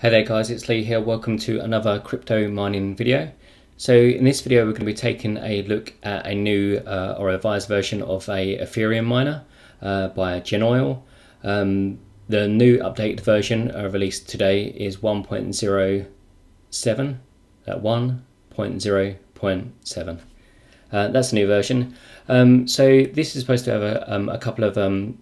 Hey there guys, it's Lee here. Welcome to another crypto mining video. So in this video we're going to be taking a look at a new uh, or revised version of a Ethereum miner uh, by Genoil. Um, the new updated version uh, released today is 1.07 at 1.0.7. Uh, that's a new version. Um, so this is supposed to have a, um, a couple of um,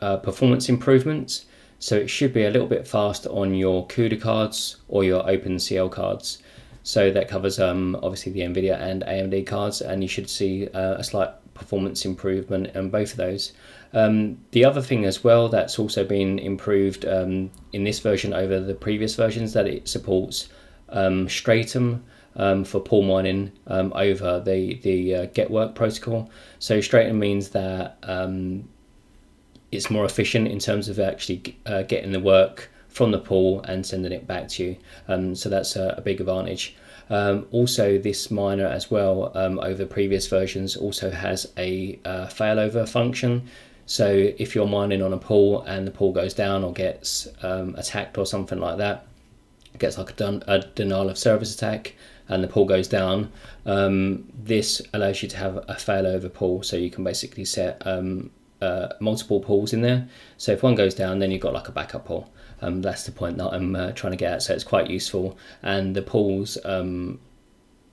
uh, performance improvements. So it should be a little bit fast on your CUDA cards or your OpenCL cards. So that covers um, obviously the NVIDIA and AMD cards, and you should see uh, a slight performance improvement in both of those. Um, the other thing as well that's also been improved um, in this version over the previous versions that it supports um, Stratum um, for pool mining um, over the the uh, GetWork protocol. So Stratum means that it's more efficient in terms of actually uh, getting the work from the pool and sending it back to you. Um, so that's a, a big advantage. Um, also, this miner as well um, over previous versions also has a uh, failover function. So if you're mining on a pool and the pool goes down or gets um, attacked or something like that, gets like a, a, denial of service attack and the pool goes down, um, this allows you to have a failover pool. So you can basically set um, uh, multiple pools in there. So if one goes down, then you've got like a backup pool. Um, that's the point that I'm uh, trying to get at. So it's quite useful, and the pools um,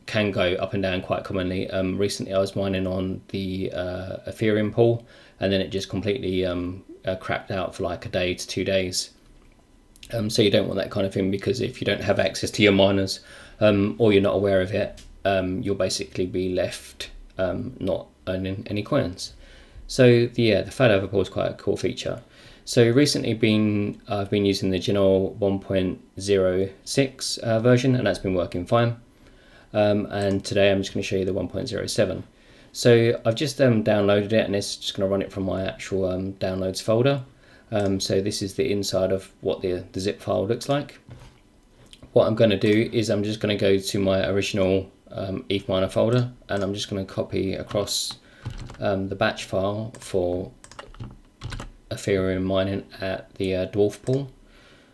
can go up and down quite commonly. Um, recently, I was mining on the uh, Ethereum pool, and then it just completely um, uh, crapped out for like a day to two days. Um, so you don't want that kind of thing because if you don't have access to your miners um, or you're not aware of it, you'll basically be left not earning any coins. So the, yeah, the failover pool is quite a cool feature. So recently been I've been using the Genoil 1.06 uh, version and that's been working fine. Um, and today I'm just going to show you the 1.07. So I've just um, downloaded it and it's just going to run it from my actual um, downloads folder. Um, so this is the inside of what the, the zip file looks like. What I'm going to do is I'm just going to go to my original um, ETH miner folder and I'm just going to copy across um, the batch file for Ethereum mining at the uh, Dwarf pool.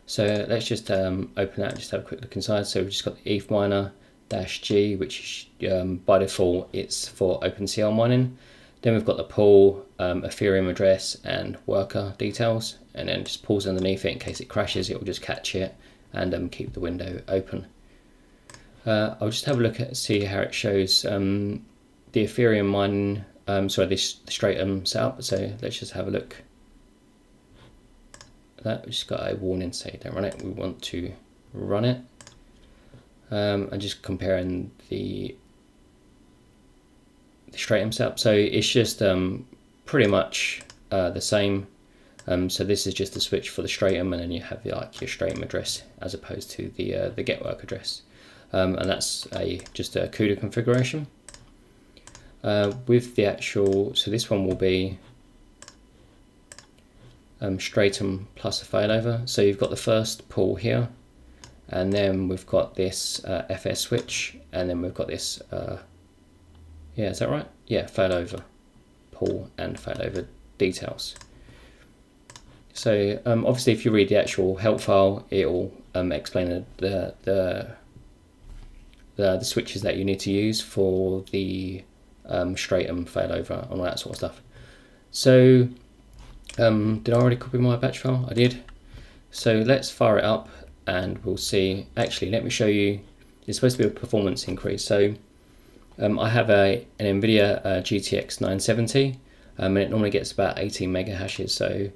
So let's just um, open that and just have a quick look inside. So we've just got the ETH miner dash G, which um, by default it's for OpenCL mining. Then we've got the pool, um, Ethereum address and worker details, and then just pause underneath it in case it crashes, it will just catch it and um, keep the window open. Uh, I'll just have a look at see how it shows um, the Ethereum mining um, sorry, this Stratum setup. So let's just have a look. That we just got a warning say don't run it. We want to run it. Um, and just comparing the the Stratum setup. So it's just um, pretty much uh, the same. Um, so this is just a switch for the Stratum, and then you have like your Stratum address as opposed to the uh, the GetWork address, um, and that's a just a CUDA configuration. Uh, with the actual, so this one will be um, Stratum plus a failover. So you've got the first pull here, and then we've got this uh, FS switch, and then we've got this, uh, yeah, is that right? Yeah, failover pull and failover details. So um, obviously if you read the actual help file, it will um, explain the, the, the, the, the switches that you need to use for the um, Stratum failover and all that sort of stuff. So, um, did I already copy my batch file? I did. So let's fire it up and we'll see. Actually, let me show you. It's supposed to be a performance increase. So um, I have a an NVIDIA uh, GTX 970 um, and it normally gets about 18 mega hashes. So,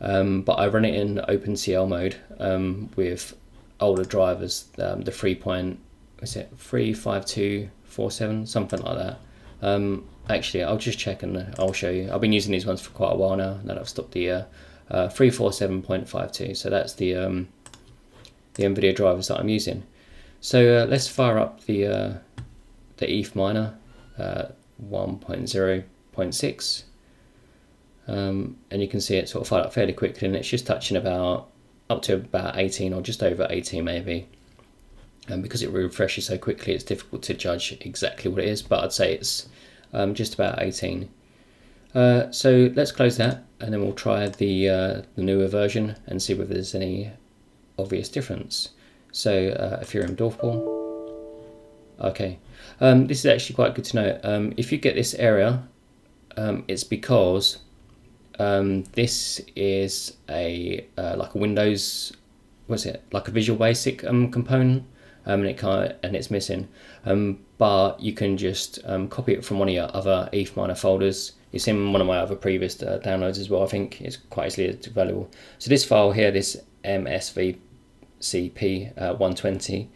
um, but I run it in OpenCL mode um, with older drivers, um, the 3 point, is it 35247, something like that. Um, actually, I'll just check and I'll show you. I've been using these ones for quite a while now. That I've stopped the uh, uh, 347.52. So that's the um, the NVIDIA drivers that I'm using. So uh, let's fire up the uh, the ETH miner uh, 1.0.6. Um, and you can see it sort of fired up fairly quickly and it's just touching about up to about 18 or just over 18 maybe and because it refreshes so quickly it's difficult to judge exactly what it is but I'd say it's um, just about 18 uh, so let's close that and then we'll try the, uh, the newer version and see whether there's any obvious difference. So uh, Ethereum pool. Okay, um, this is actually quite good to know. Um, if you get this error, um, it's because um, this is a uh, like a Windows, what's it like a Visual Basic um, component, um, and it kind and it's missing. Um, but you can just um, copy it from one of your other ETH miner folders. It's in one of my other previous uh, downloads as well. I think it's quite easily available. So this file here, this MSVCP uh, 120,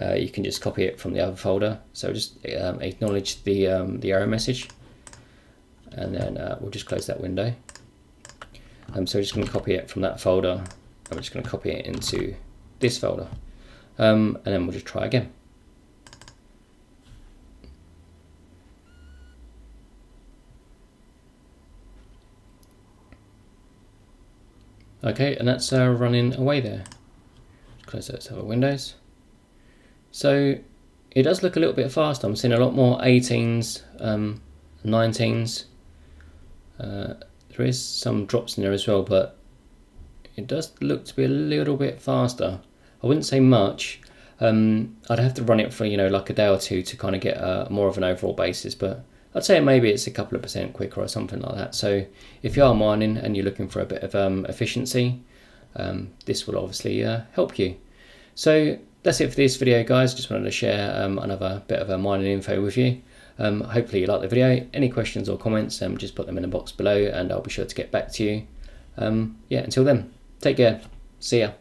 uh, you can just copy it from the other folder. So just um, acknowledge the um, the error message, and then uh, we'll just close that window. Um, so we're just going to copy it from that folder. I'm just going to copy it into this folder, um, and then we'll just try again. Okay, and that's uh, running away there. Close those other windows. So it does look a little bit faster. I'm seeing a lot more 18s, um, 19s. Uh, there is some drops in there as well, but it does look to be a little bit faster. I wouldn't say much. Um, I'd have to run it for you know like a day or two to kind of get a, more of an overall basis, but I'd say maybe it's a couple of percent quicker or something like that. So if you are mining and you're looking for a bit of um, efficiency, um, this will obviously uh, help you. So that's it for this video guys, just wanted to share um, another bit of a mining info with you. Um, hopefully you like the video. Any questions or comments, um, just put them in the box below and I'll be sure to get back to you. Yeah, until then, take care. See ya.